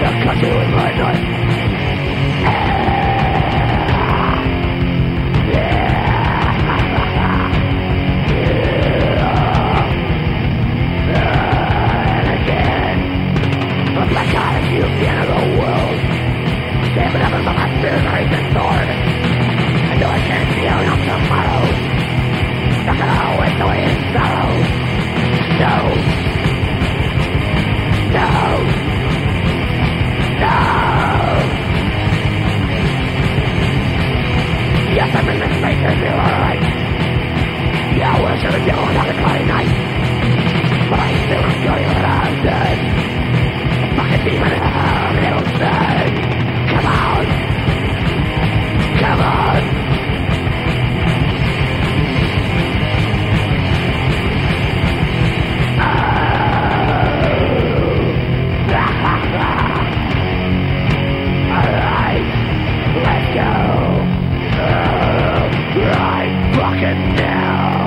I'll cut you with my knife. Fucking now.